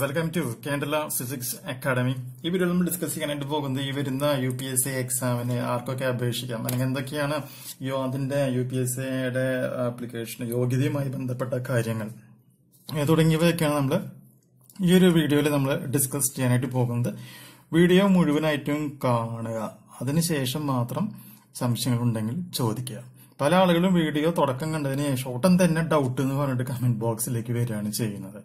Welcome to Kerala physics academy ഈ video നമ്മൾ discuss ചെയ്യാനായിട്ട് പോകുന്നത് ഈ വരുന്ന യു പി എസ് സി എക്സാമിന് ആർക്കൊക്കെ അപേക്ഷിക്കാം? അല്ലെങ്കിൽ എന്തൊക്കെയാണ് അതിന്റെ യു പി എസ് സിയുടെ ആപ്ലിക്കേഷൻ യോഗ്യതയുമായി ബന്ധപ്പെട്ട കാര്യങ്ങൾ? തുടങ്ങിയവയൊക്കെയാണ് നമ്മൾ ഈ ഒരു വീഡിയോയിൽ നമ്മൾ ഡിസ്കസ് ചെയ്യാനായിട്ട് പോകുന്നത്. വീഡിയോ മുഴുവനായിട്ടും കാണുക. അതിനുശേഷം മാത്രം സംശയങ്ങൾ ഉണ്ടെങ്കിൽ ചോദിക്കുക. പല ആളുകളും വീഡിയോ തുടക്കം കണ്ടതിന് ശേഷം ഉടൻ തന്നെ ഡൗട്ട് എന്ന് പറഞ്ഞിട്ട് കമന്റ് ബോക്സിലേക്ക് വരികയാണ് ചെയ്യുന്നത്.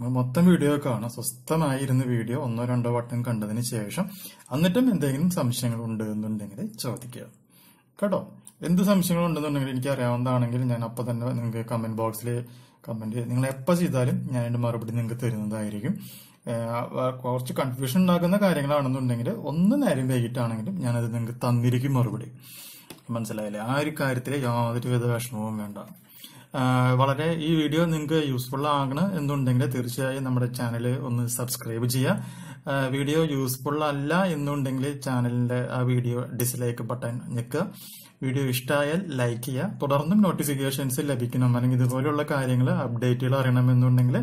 മൊത്തം വീഡിയോ കാണാം. സ്വസ്ഥമായിരുന്ന വീഡിയോ ഒന്നോ രണ്ടോ വട്ടം കണ്ടതിന് ശേഷം എന്നിട്ടും എന്തെങ്കിലും സംശയങ്ങൾ ഉണ്ട് എന്നുണ്ടെങ്കിൽ ചോദിക്കുക. കേട്ടോ? എന്ത് സംശയങ്ങൾ ഉണ്ടെന്നുണ്ടെങ്കിൽ എനിക്ക് അറിയാവുന്നതാണെങ്കിൽ ഞാൻ അപ്പൊ തന്നെ നിങ്ങൾക്ക് കമന്റ് ബോക്സിൽ കമന്റ് നിങ്ങൾ എപ്പോൾ ചെയ്താലും ഞാൻ എന്റെ മറുപടി നിങ്ങൾക്ക് തരുന്നതായിരിക്കും. കുറച്ച് കൺഫ്യൂഷൻ ഉണ്ടാക്കുന്ന കാര്യങ്ങളാണെന്നുണ്ടെങ്കിൽ ഒന്ന് നേരം വൈകിട്ടാണെങ്കിലും ഞാനത് നിങ്ങൾക്ക് തന്നിരിക്കും മറുപടി. മനസ്സിലായില്ലേ? ആ ഒരു കാര്യത്തിൽ യാതൊരുവിധ വിഷമവും വേണ്ട. വളരെ ഈ വീഡിയോ നിങ്ങൾക്ക് യൂസ്ഫുൾ ആകണം എന്നുണ്ടെങ്കിൽ തീർച്ചയായും നമ്മുടെ ചാനൽ ഒന്ന് സബ്സ്ക്രൈബ് ചെയ്യുക. വീഡിയോ യൂസ്ഫുൾ അല്ല എന്നുണ്ടെങ്കിൽ ചാനലിന്റെ ആ വീഡിയോ ഡിസ്ലൈക്ക് ബട്ടൺ ഞെക്കുക. വീഡിയോ ഇഷ്ടമായാൽ ലൈക്ക് ചെയ്യുക. തുടർന്നും നോട്ടിഫിക്കേഷൻസ് ലഭിക്കണം. അല്ലെങ്കിൽ ഇതുപോലെയുള്ള കാര്യങ്ങൾ അപ്ഡേറ്റുകൾ അറിയണമെന്നുണ്ടെങ്കിൽ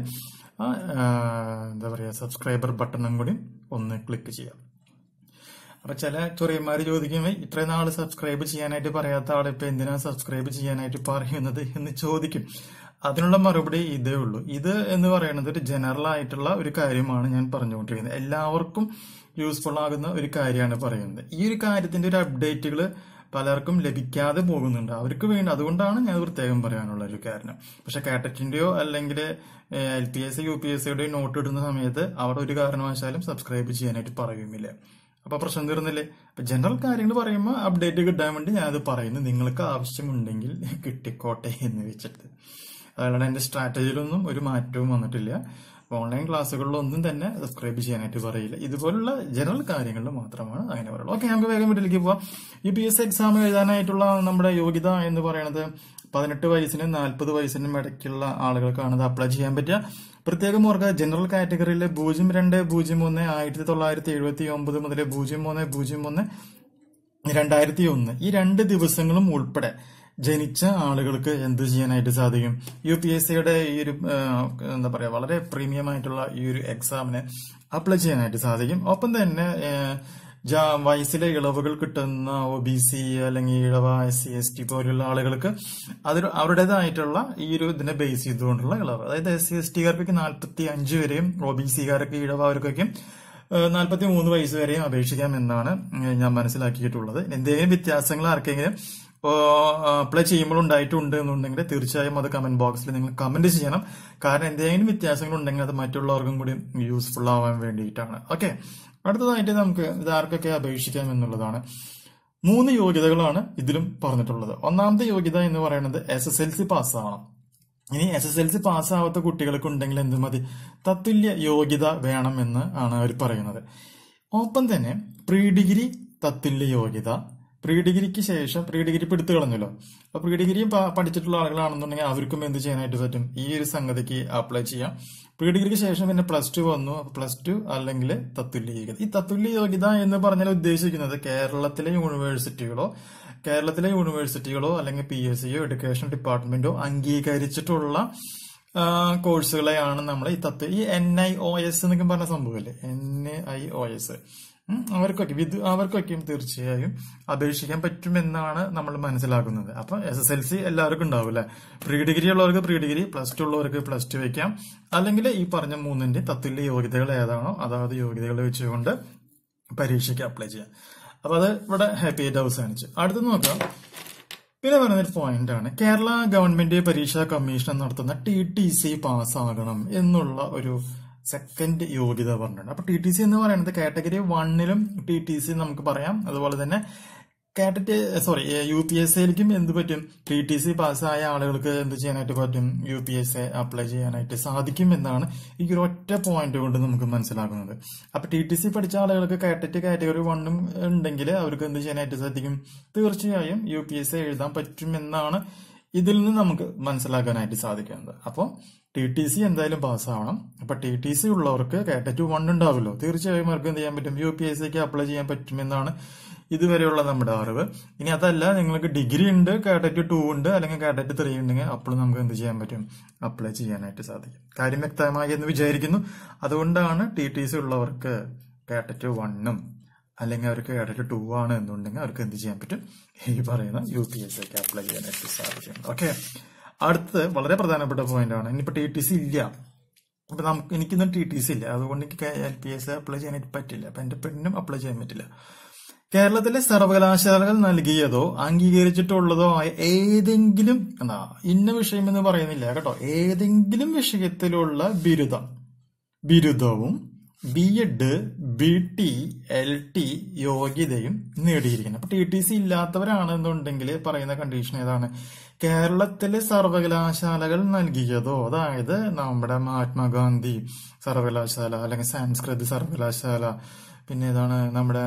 എന്താ പറയുക സബ്സ്ക്രൈബർ ബട്ടണും കൂടി ഒന്ന് ക്ലിക്ക് ചെയ്യാം അപ്പൊ ചില ചൊറിയന്മാര് ചോദിക്കും "ഏയ് ഇത്രയും നാൾ സബ്സ്ക്രൈബ് ചെയ്യാനായിട്ട് പറയാത്ത ആൾ ഇപ്പൊ എന്തിനാ സബ്സ്ക്രൈബ് ചെയ്യാനായിട്ട് പറയുന്നത്? എന്ന് ചോദിക്കും. അതിനുള്ള മറുപടി ഇതേ ഉള്ളൂ. ഇത് എന്ന് പറയുന്നത് ഒരു ജനറൽ ആയിട്ടുള്ള ഒരു കാര്യമാണ് ഞാൻ പറഞ്ഞുകൊണ്ടിരിക്കുന്നത്. എല്ലാവർക്കും യൂസ്ഫുൾ ആകുന്ന ഒരു കാര്യമാണ് പറയുന്നത്. ഈ ഒരു കാര്യത്തിന്റെ ഒരു അപ്ഡേറ്റുകൾ പലർക്കും ലഭിക്കാതെ പോകുന്നുണ്ട്. അവർക്ക് വേണ്ടി അതുകൊണ്ടാണ് ഞാൻ പ്രത്യേകം പറയാനുള്ള ഒരു കാരണം. പക്ഷെ കാറ്ററ്റിന്റെയോ അല്ലെങ്കിൽ L P S U P S സിയുടെയോ note ഇടുന്ന സമയത്ത് അവിടെ ഒരു കാരണവശാലും സബ്സ്ക്രൈബ് ചെയ്യാനായിട്ട് പറയുമില്ല അപ്പൊ പ്രശ്നം തീർന്നില്ലേ? അപ്പൊ ജനറൽ കാര്യങ്ങൾ പറയുമ്പോൾ അപ്ഡേറ്റ് കിട്ടാൻ വേണ്ടി ഞാനത് പറയുന്നു. നിങ്ങൾക്ക് ആവശ്യമുണ്ടെങ്കിൽ കിട്ടിക്കോട്ടെ എന്ന് വെച്ചിട്ട്. അതുകൊണ്ട് എന്റെ സ്ട്രാറ്റജിയിലൊന്നും ഒരു മാറ്റവും വന്നിട്ടില്ല. ഓൺലൈൻ ക്ലാസ്സുകളിലൊന്നും തന്നെ സബ്സ്ക്രൈബ് ചെയ്യാനായിട്ട് പറയില്ല. ഇതുപോലുള്ള ജനറൽ കാര്യങ്ങളിൽ മാത്രമാണ് അങ്ങനെ പറയുള്ളൂ. ഓക്കെ നമുക്ക് വേഗം വീട്ടിലേക്ക് പോവാം. യു പി എസ് എക്സാം എഴുതാനായിട്ടുള്ള നമ്മുടെ യോഗ്യത എന്ന് പറയുന്നത് പതിനെട്ട് വയസ്സിനും നാൽപ്പത് വയസ്സിനും ഇടയ്ക്കുള്ള ആളുകൾക്കാണ് അപ്ലൈ ചെയ്യാൻ പറ്റുക. പ്രത്യേകം ഓർക്കുക ജനറൽ കാറ്റഗറിയിലെ പൂജ്യം രണ്ട് പൂജ്യം ഒന്ന് ആയിരത്തി തൊള്ളായിരത്തി എഴുപത്തി ഒമ്പത് മുതൽ പൂജ്യം മൂന്ന് പൂജ്യം ഒന്ന് രണ്ടായിരത്തി ഒന്ന്. ഈ രണ്ട് ദിവസങ്ങളും ഉൾപ്പെടെ ജനിച്ച ആളുകൾക്ക് എന്ത് ചെയ്യാനായിട്ട് സാധിക്കും? യു പി എസ് സിയുടെ ഈ ഒരു എന്താ പറയുക വളരെ പ്രീമിയം ആയിട്ടുള്ള ഈ ഒരു എക്സാമിന് അപ്ലൈ ചെയ്യാനായിട്ട് സാധിക്കും. ഒപ്പം തന്നെ വയസ്സിലെ ഇളവുകൾ കിട്ടുന്ന ഒ ബി സി അല്ലെങ്കിൽ ഇളവ എസ് സി എസ് ടി പോലുള്ള ആളുകൾക്ക് അതിൽ അവരുടേതായിട്ടുള്ള ഈ ഒരു ഇതിനെ ബേസ് ചെയ്തുകൊണ്ടുള്ള ഇളവ്. അതായത് എസ് സി എസ് ടികാർക്ക് നാൽപ്പത്തി അഞ്ച് വരെയും ഒ ബി സികാർക്ക് ഇളവ് അവർക്കൊക്കെ നാൽപ്പത്തി മൂന്ന് വയസ്സ് വരെയും അപേക്ഷിക്കാം എന്നാണ് ഞാൻ മനസ്സിലാക്കിയിട്ടുള്ളത്. എന്തെങ്കിലും വ്യത്യാസങ്ങൾ ആർക്കെങ്കിലും അപ്ലൈ ചെയ്യുമ്പോൾ ഉണ്ടായിട്ടുണ്ട് എന്നുണ്ടെങ്കിൽ തീർച്ചയായും അത് കമന്റ് ബോക്സിൽ നിങ്ങൾ കമന്റ് ചെയ്യണം. കാരണം എന്തെങ്കിലും വ്യത്യാസങ്ങൾ ഉണ്ടെങ്കിൽ അത് മറ്റുള്ളവർക്കും കൂടി യൂസ്ഫുൾ ആവാൻ വേണ്ടിയിട്ടാണ്. ഓക്കെ അടുത്തതായിട്ട് നമുക്ക് ഇത് ആർക്കൊക്കെ അപേക്ഷിക്കാം എന്നുള്ളതാണ്. മൂന്ന് യോഗ്യതകളാണ് ഇതിലും പറഞ്ഞിട്ടുള്ളത്. ഒന്നാമത്തെ യോഗ്യത എന്ന് പറയുന്നത് എസ് എസ് എൽ സി പാസ്സാവണം. ഇനി എസ് എസ് എൽ സി പാസ്സാവാത്ത കുട്ടികൾക്ക് ഉണ്ടെങ്കിൽ എന്ത് മതി തത്തുല്യ യോഗ്യത വേണമെന്ന് ആണ് അവർ പറയുന്നത്. ഒപ്പം തന്നെ പ്രീ ഡിഗ്രി തത്തുല്യ യോഗ്യത പ്രീ ഡിഗ്രിക്ക് ശേഷം പ്രീ ഡിഗ്രി ഇപ്പം എടുത്തു കളഞ്ഞല്ലോ അപ്പൊ പ്രീ ഡിഗ്രിയും പഠിച്ചിട്ടുള്ള ആളുകളാണെന്നുണ്ടെങ്കിൽ അവർക്കും എന്ത് ചെയ്യാനായിട്ട് പറ്റും? ഈ ഒരു സംഗതിക്ക് അപ്ലൈ ചെയ്യാം. പ്രീ ഡിഗ്രിക്ക് ശേഷം പിന്നെ പ്ലസ് ടു വന്നു. പ്ലസ് ടു അല്ലെങ്കിൽ തത്തുല്യ യോഗ്യത ഈ തത്തുല്യ യോഗ്യത എന്ന് പറഞ്ഞാൽ ഉദ്ദേശിക്കുന്നത് കേരളത്തിലെ യൂണിവേഴ്സിറ്റികളോ കേരളത്തിലെ യൂണിവേഴ്സിറ്റികളോ അല്ലെങ്കിൽ പി എസ് സിയോ എഡ്യൂക്കേഷൻ ഡിപ്പാർട്ട്മെന്റോ അംഗീകരിച്ചിട്ടുള്ള കോഴ്സുകളെയാണ് നമ്മൾ ഈ തത്വ ഈ എൻ ഐ ഒ എസ് എന്നൊക്കെ പറഞ്ഞ സംഭവമല്ലേ എൻ ഐ ഒ എസ് അവർക്കൊക്കെ വിദ് അവർക്കൊക്കെയും തീർച്ചയായും അപേക്ഷിക്കാൻ പറ്റുമെന്നാണ് നമ്മൾ മനസ്സിലാക്കുന്നത്. അപ്പൊ എസ് എസ് എൽ സി എല്ലാവർക്കും ഉണ്ടാവും അല്ലെ പ്രീ ഡിഗ്രി ഉള്ളവർക്ക് പ്രീ ഡിഗ്രി പ്ലസ് ടു ഉള്ളവർക്ക് പ്ലസ് ടു വയ്ക്കാം അല്ലെങ്കിൽ ഈ പറഞ്ഞ മൂന്നിന്റെ തത്തുല്യ യോഗ്യതകൾ ഏതാണോ അതാത് യോഗ്യതകൾ വെച്ചുകൊണ്ട് പരീക്ഷയ്ക്ക് അപ്ലൈ ചെയ്യാം. അപ്പൊ അത് ഇവിടെ ഹാപ്പി ആയിട്ട് അവസാനിച്ചു. അടുത്ത് നോക്കാം. പിന്നെ പറയുന്നൊരു പോയിന്റ് ആണ്. കേരള ഗവൺമെന്റ് പരീക്ഷാ കമ്മീഷൻ നടത്തുന്ന ടി ടി സി പാസ്സാകണം എന്നുള്ള ഒരു സെക്കൻഡ് യോഗ്യത പറഞ്ഞിട്ടുണ്ട്. അപ്പൊ ടി ടി സി എന്ന് പറയുന്നത് കാറ്റഗറി വണ്ണിലും ടി ടി സി നമുക്ക് പറയാം. അതുപോലെ തന്നെ KTET sorry U P S സിയിലേക്കും എന്ത് പറ്റും? ടി ടി സി പാസ്സായ ആളുകൾക്ക് എന്ത് ചെയ്യാനായിട്ട് പറ്റും? U P S A apply ചെയ്യാനായിട്ട് സാധിക്കും എന്നാണ് ഈ ഒരു ഒറ്റ പോയിന്റ് കൊണ്ട് നമുക്ക് മനസ്സിലാക്കുന്നത് അപ്പൊ ടി ടി സി പഠിച്ച ആളുകൾക്ക് കാറ്ററ്റ് കാറ്റഗറി വണ്ണും ഉണ്ടെങ്കിൽ അവർക്ക് എന്ത് ചെയ്യാനായിട്ട് സാധിക്കും? തീർച്ചയായും യു പി എസ് എ എഴുതാൻ പറ്റുമെന്നാണ് ഇതിൽ നിന്ന് നമുക്ക് മനസ്സിലാക്കാനായിട്ട് സാധിക്കുന്നത്. അപ്പോൾ ടി ടി സി എന്തായാലും പാസ്സാവണം അപ്പൊ ടി ടി സി ഉള്ളവർക്ക് കാറ്ററ്റ് വൺ ഉണ്ടാവുമല്ലോ തീർച്ചയായും അവർക്ക് എന്ത് ചെയ്യാൻ പറ്റും യു പി എസ് സിക്ക് അപ്ലൈ ചെയ്യാൻ പറ്റുമെന്നാണ് ഇതുവരെയുള്ള നമ്മുടെ അറിവ് ഇനി അതല്ല നിങ്ങൾക്ക് ഡിഗ്രി ഉണ്ട് കാഡറ്റ് ടു ഉണ്ട് അല്ലെങ്കിൽ കാഡറ്റ് ത്രീ ഉണ്ടെങ്കിൽ അപ്പോൾ നമുക്ക് എന്ത് ചെയ്യാൻ പറ്റും അപ്ലൈ ചെയ്യാനായിട്ട് സാധിക്കും കാര്യം വ്യക്തമായി എന്ന് വിചാരിക്കുന്നു അതുകൊണ്ടാണ് ടി ടി സി ഉള്ളവർക്ക് കാഡറ്റ് വണ്ണും അല്ലെങ്കിൽ അവർക്ക് കാഡറ്റ് ടു ആണ് എന്നുണ്ടെങ്കിൽ അവർക്ക് എന്ത് ചെയ്യാൻ പറ്റും ഈ പറയുന്ന യു പി എസ് സിക്ക് അപ്ലൈ ചെയ്യാനായിട്ട് സാധിക്കും ഓക്കെ അടുത്ത് വളരെ പ്രധാനപ്പെട്ട പോയിന്റ് ആണ്. ഇനിയിപ്പോ ടി ടി സി ഇല്ല. അപ്പൊ നമുക്ക് എനിക്കൊന്നും ടി ടി സി ഇല്ല. അതുകൊണ്ട് എനിക്ക് എൽ പി എസ് അപ്ലൈ ചെയ്യാൻ പറ്റില്ല. അപ്പൊ എന്റെ പെണ്ണിനും അപ്ലൈ ചെയ്യാൻ പറ്റില്ല. കേരളത്തിലെ സർവകലാശാലകൾ നൽകിയതോ അംഗീകരിച്ചിട്ടുള്ളതോ ആയ ഏതെങ്കിലും എന്താ ഇന്ന വിഷയം എന്ന് പറയുന്നില്ല കേട്ടോ. ഏതെങ്കിലും വിഷയത്തിലുള്ള ബിരുദം. ബിരുദവും B Ed B T L T യോഗ്യതയും നേടിയിരിക്കുന്നത് അപ്പൊ ടി ടി സി ഇല്ലാത്തവരാണെന്നുണ്ടെങ്കിൽ പറയുന്ന കണ്ടീഷൻ ഏതാണ്? കേരളത്തിലെ സർവകലാശാലകൾ നൽകിയതോ? അതായത് നമ്മുടെ മഹാത്മാഗാന്ധി സർവകലാശാല അല്ലെങ്കിൽ സംസ്കൃത് സർവകലാശാല പിന്നെ ഏതാണ് നമ്മുടെ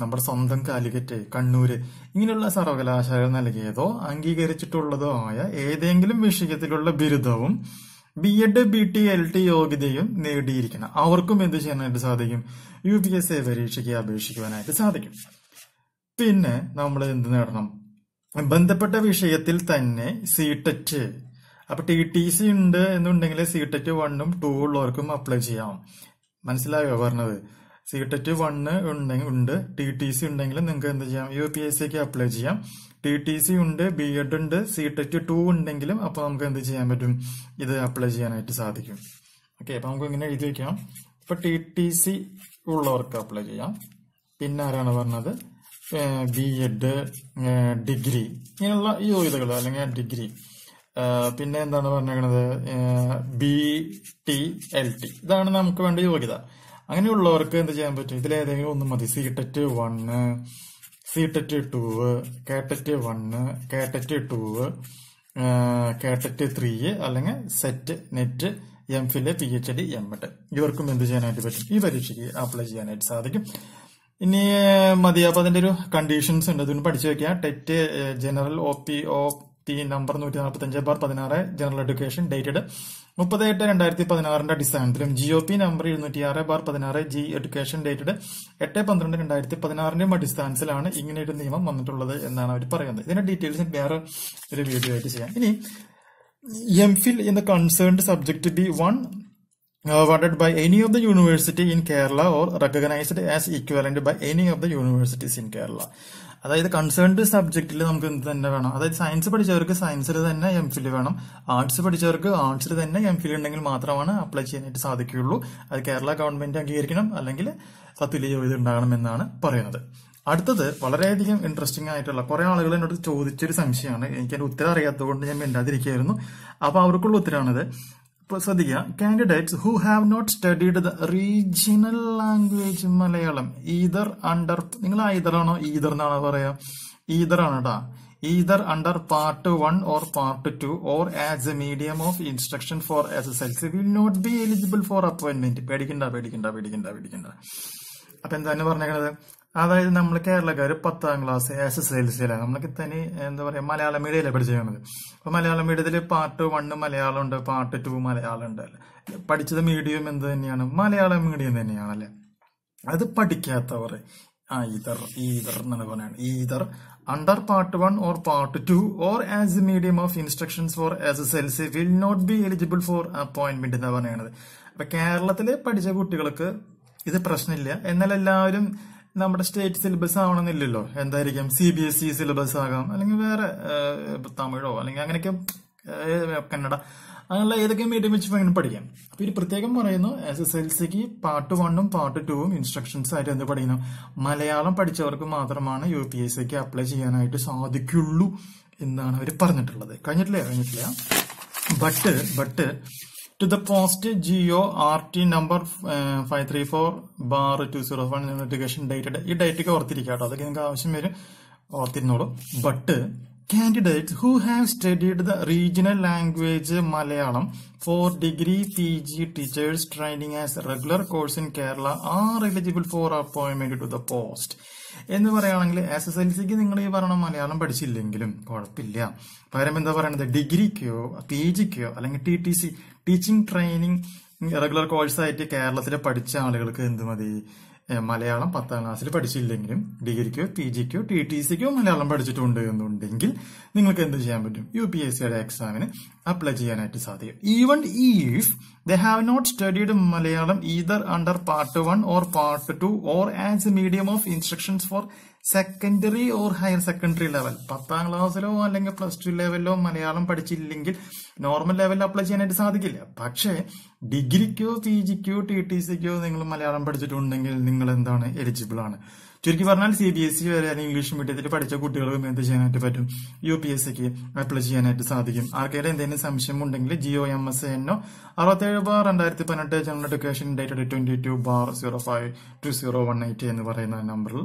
നമ്മുടെ സ്വന്തം കാലിക്കറ്റ് കണ്ണൂര് ഇങ്ങനെയുള്ള സർവകലാശാലകൾ നൽകിയതോ അംഗീകരിച്ചിട്ടുള്ളതോ ആയ ഏതെങ്കിലും വിഷയത്തിലുള്ള ബിരുദവും B Ed B T L T യോഗ്യതയും നേടിയിരിക്കണം. അവർക്കും എന്ത് ചെയ്യാനായിട്ട് സാധിക്കും? യു പി എസ് എ പരീക്ഷയ്ക്ക് അപേക്ഷിക്കുവാനായിട്ട് സാധിക്കും. പിന്നെ നമ്മൾ എന്ത് നേടണം? ബന്ധപ്പെട്ട വിഷയത്തിൽ തന്നെ സി ടെറ്റ് അപ്പൊ ടി ടി സി ഉണ്ട് എന്നുണ്ടെങ്കിൽ സി ടെറ്റ് വണ്ണും ടൂ ഉള്ളവർക്കും അപ്ലൈ ചെയ്യാം. മനസ്സിലായോ പറഞ്ഞത്? സീടെറ്റ് വണ്ണ് ഉണ്ടെങ്കിൽ ഉണ്ട്. ടി ടി സി ഉണ്ടെങ്കിൽ നിങ്ങൾക്ക് എന്ത് ചെയ്യാം? യു പി എസ് സിക്ക് അപ്ലൈ ചെയ്യാം. ടി ടി സി ഉണ്ട് ബി എഡ് ഉണ്ട് സീടെറ്റ് ടു ഉണ്ടെങ്കിലും അപ്പൊ നമുക്ക് എന്ത് ചെയ്യാൻ പറ്റും? ഇത് അപ്ലൈ ചെയ്യാനായിട്ട് സാധിക്കും. ഓക്കെ അപ്പൊ നമുക്ക് ഇങ്ങനെ എഴുതി വെക്കാം. ഇപ്പൊ ടി ടി സി ഉള്ളവർക്ക് അപ്ലൈ ചെയ്യാം. പിന്നെ ആരാണ് പറഞ്ഞത്? ബി എഡ് ഡിഗ്രി ഇങ്ങനെയുള്ള യോഗ്യതകൾ അല്ലെങ്കിൽ ഡിഗ്രി പിന്നെ എന്താണ് പറഞ്ഞിരിക്കുന്നത് ബി ടി എൽ ടി ഇതാണ് നമുക്ക് വേണ്ട യോഗ്യത. അങ്ങനെയുള്ളവർക്ക് എന്ത് ചെയ്യാൻ പറ്റും? ഇതിലേതെങ്കിലും ഒന്ന് മതി. C TET one C TET two KTET one KTET two KTET three അല്ലെങ്കിൽ SET NET M Phil P H D M Ed ഇവർക്കും എന്ത് ചെയ്യാനായിട്ട് പറ്റും? ഈ പരീക്ഷയ്ക്ക് അപ്ലൈ ചെയ്യാനായിട്ട് സാധിക്കും. ഇനി മതി. അപ്പൊ അതിന്റെ ഒരു കണ്ടീഷൻസ് ഉണ്ട്. അതൊന്ന് പഠിച്ചു വെക്കുക TET general O P O P number നൂറ്റി നാൽപ്പത്തി അഞ്ച് ബാർ പതിനാറ് ജനറൽ എഡ്യൂക്കേഷൻ ഡേറ്റഡ് മുപ്പത് എട്ട് രണ്ടായിരത്തി പതിനാറിന്റെ അടിസ്ഥാനത്തിലും ജി ഒ പി നമ്പർ ഇരുന്നൂറ്റി ആറ് ബാർ പതിനാറ് ജി എഡ്യൂക്കേഷൻ ഡേറ്റഡ് എട്ട് പന്ത്രണ്ട് രണ്ടായിരത്തി പതിനാറിന്റെയും അടിസ്ഥാനത്തിലാണ് ഇങ്ങനെ ഒരു നിയമം വന്നിട്ടുള്ളത് എന്നാണ് അവർ പറയുന്നത് ഇതിന്റെ ഡീറ്റെയിൽസ് വേറെ ഒരു വീഡിയോ ആയിട്ട് ചെയ്യാം ഇനി M Phil in the concerned subject be one awarded by any of the university in Kerala or recognised as equivalent by any of the universities in Kerala. അതായത് കൺസേൺഡ് സബ്ജക്റ്റിൽ നമുക്ക് എന്ത് തന്നെ വേണം? അതായത് സയൻസ് പഠിച്ചവർക്ക് സയൻസിൽ തന്നെ എം ഫിൽ വേണം. ആർട്സ് പഠിച്ചവർക്ക് ആർട്സിൽ തന്നെ എം ഫിൽ ഉണ്ടെങ്കിൽ മാത്രമാണ് അപ്ലൈ ചെയ്യാനായിട്ട് സാധിക്കുകയുള്ളൂ. അത് കേരള ഗവൺമെന്റ് അംഗീകരിക്കണം. അല്ലെങ്കിൽ തത്തുല്യ യോഗ്യത ഉണ്ടാകണം എന്നാണ് പറയുന്നത്. അടുത്തത് വളരെയധികം ഇൻട്രസ്റ്റിംഗ് ആയിട്ടുള്ള കുറെ ആളുകൾ എന്നോട് ചോദിച്ചൊരു സംശയമാണ്. എനിക്ക് അതിന്റെ ഉത്തരം അറിയാത്തതുകൊണ്ട് ഞാൻ മിണ്ടാതിരിക്കുകയായിരുന്നു. അപ്പൊ അവർക്കുള്ള ഉത്തരമാണിത് ഇപ്പൊ ശ്രദ്ധിക്കുക. Candidates who have not studied the regional language Malayalam. Either under നിങ്ങൾ ഈതർ ആണോ? ഈതർ എന്നാണോ പറയാ? ഈതർ ആണ് കേട്ടാ either under part one or part two or as a medium of instruction for S S L C will not be eligible for appointment പേടിക്കണ്ട പേടിക്കണ്ട പേടിക്കണ്ട പേടിക്കണ്ട. അപ്പൊ എന്താണ് പറഞ്ഞേക്കണത്? അതായത് നമ്മൾ കേരളക്കാർ പത്താം ക്ലാസ് എസ് എസ് എൽ സിയിലാണ് നമ്മളൊക്കെ തന്നെ എന്താ പറയുക മലയാളം മീഡിയയിലെ പഠിച്ചിരിക്കുന്നത് അപ്പൊ മലയാളം മീഡിയത്തിൽ പാർട്ട് വണ്ണ് മലയാളം ഉണ്ട് പാർട്ട് ടു മലയാളം ഉണ്ട് പഠിച്ചത് മീഡിയം എന്ത് തന്നെയാണ്? മലയാളം മീഡിയം തന്നെയാണ് തന്നെയാണല്ലേ? അത് പഠിക്കാത്തവർ ആ ഈതർ ഈതർ എന്നാണ് പറയുന്നത് either under part one or part two or as a medium of instructions for S S L C will not be eligible for appointment എന്നാണ് പറയുന്നത് അപ്പൊ കേരളത്തിലെ പഠിച്ച കുട്ടികൾക്ക് ഇത് പ്രശ്നമില്ല. എന്നാൽ എല്ലാവരും നമ്മുടെ സ്റ്റേറ്റ് സിലബസ് ആവണമെന്നില്ലല്ലോ. എന്തായിരിക്കും? C B S E syllabus ആകാം അല്ലെങ്കിൽ വേറെ തമിഴോ അല്ലെങ്കിൽ അങ്ങനെയൊക്കെ കന്നഡ അങ്ങനെയുള്ള ഏതൊക്കെ മീഡിയം വെച്ച് വേണം പഠിക്കാം. അപ്പൊ ഇത് പ്രത്യേകം പറയുന്നു എസ് എസ് എൽ സിക്ക് പാർട്ട് വണ്ണും പാർട്ട് ടൂവും ഇൻസ്ട്രക്ഷൻസ് ആയിട്ട് എന്ത് പഠിക്കുന്നു മലയാളം പഠിച്ചവർക്ക് മാത്രമാണ് യു പി എസ് സിക്ക് അപ്ലൈ ചെയ്യാനായിട്ട് സാധിക്കുള്ളൂ എന്നാണ് അവർ പറഞ്ഞിട്ടുള്ളത്. കഴിഞ്ഞിട്ടില്ല? കഴിഞ്ഞിട്ടില്ല. But but to post post R T number five three four bar two zero one notification dated ഈ ഡേറ്റൊക്കെ ഓർത്തിരിക്കുക കേട്ടോ. അതൊക്കെ നിങ്ങൾക്ക് ആവശ്യം വരും. ഓർത്തിരുന്നോളൂ. But candidates who have studied the regional language Malayalam for degree P G teachers training as regular course in Kerala are eligible for appointment to the post എന്ന് പറയുകയാണെങ്കിൽ എസ് എസ് എൽ സിക്ക് നിങ്ങൾ ഈ പറയണ മലയാളം പഠിച്ചില്ലെങ്കിലും കുഴപ്പമില്ല. പകരം എന്താ പറയണത്? ഡിഗ്രിക്കോ പി ജിക്കോ അല്ലെങ്കിൽ T T C teaching training regular കോഴ്സായിട്ട് കേരളത്തിൽ പഠിച്ച ആളുകൾക്ക് എന്ത് മതി? മലയാളം പത്താം ക്ലാസ്സിൽ പഠിച്ചില്ലെങ്കിലും ഡിഗ്രിക്കോ പി ജിക്കോ ടി ടി സിക്കോ മലയാളം പഠിച്ചിട്ടുണ്ട് എന്നുണ്ടെങ്കിൽ നിങ്ങൾക്ക് എന്ത് ചെയ്യാൻ പറ്റും? യു പി എസ് സിയുടെ എക്സാമിന് അപ്ലൈ ചെയ്യാനായിട്ട് സാധിക്കും. Even if they have not studied Malayalam either under part one or part two or as a medium of instructions for secondary or higher secondary level പത്താം ക്ലാസ്സിലോ അല്ലെങ്കിൽ പ്ലസ് ടു ലെവലിലോ മലയാളം പഠിച്ചില്ലെങ്കിൽ normal ലെവലിൽ അപ്ലൈ ചെയ്യാനായിട്ട് സാധിക്കില്ല. പക്ഷേ ഡിഗ്രിക്കോ പി ജിക്കോ ടി ടി സിക്കോ നിങ്ങൾ മലയാളം പഠിച്ചിട്ടുണ്ടെങ്കിൽ നിങ്ങൾ എന്താണ് എലിജിബിൾ ആണ്. ചുരുക്കി പറഞ്ഞാൽ സി ബി എസ് ഇ വരെ അല്ലെങ്കിൽ ഇംഗ്ലീഷ് മീഡിയത്തിൽ പഠിച്ച കുട്ടികൾക്കും എന്ത് ചെയ്യാനായിട്ട് പറ്റും? യു പി എസ് സിക്ക് അപ്ലൈ ചെയ്യാനായിട്ട് സാധിക്കും. ആർക്കെങ്കിലും എന്തെങ്കിലും സംശയം ഉണ്ടെങ്കിൽ ജിയോ എം എസ് എന്നോ അറുപത്തേഴ് ബാർ രണ്ടായിരത്തി പതിനെട്ട് general education dated twenty two bar zero five two zero one eight എന്ന് പറയുന്ന നമ്പറിൽ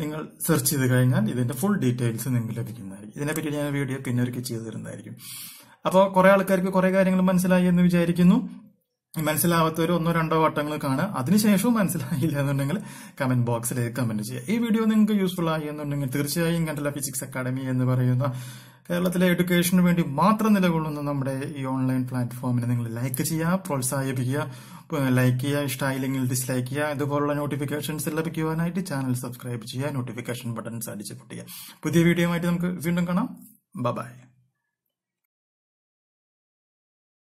നിങ്ങൾ സെർച്ച് ചെയ്ത് കഴിഞ്ഞാൽ ഇതിന്റെ ഫുൾ ഡീറ്റെയിൽസ് നിങ്ങൾക്ക് ലഭിക്കുന്നതായിരിക്കും. ഇതിനെപ്പറ്റി ഞാൻ വീഡിയോ പിന്നെ ഒരിക്കൽ ചെയ്തു തരുന്നതായിരിക്കും. അപ്പോൾ കുറെ ആൾക്കാർക്ക് കുറെ കാര്യങ്ങൾ മനസ്സിലായി എന്ന് വിചാരിക്കുന്നു. മനസ്സിലാവാത്തവർ ഒന്നോ രണ്ടോ വട്ടങ്ങൾ കാണുക. അതിനുശേഷവും മനസ്സിലായില്ല എന്നുണ്ടെങ്കിൽ കമന്റ് ബോക്സിലേക്ക് കമന്റ് ചെയ്യുക. ഈ വീഡിയോ നിങ്ങൾക്ക് യൂസ്ഫുൾ ആയി എന്നുണ്ടെങ്കിൽ തീർച്ചയായും കണ്ടല്ല ഫിസിക്സ് അക്കാഡമി എന്ന് പറയുന്ന കേരളത്തിലെ എഡ്യൂക്കേഷന് വേണ്ടി മാത്രം നിലകൊള്ളുന്ന നമ്മുടെ ഈ ഓൺലൈൻ പ്ലാറ്റ്ഫോമിനെ നിങ്ങൾ ലൈക്ക് ചെയ്യുക പ്രോത്സാഹിപ്പിക്കുക ലൈക്ക് ചെയ്യുക ഇഷ്ടമായില്ലെങ്കിൽ ഡിസ്ലൈക്ക് ചെയ്യുക ഇതുപോലുള്ള നോട്ടിഫിക്കേഷൻസ് ലഭിക്കുവാനായിട്ട് ചാനൽ സബ്സ്ക്രൈബ് ചെയ്യുക നോട്ടിഫിക്കേഷൻ ബട്ടൺസ് അടിച്ച് പൊട്ടിയ പുതിയ വീഡിയോ ആയിട്ട് നമുക്ക് വീണ്ടും കാണാം. ബൈ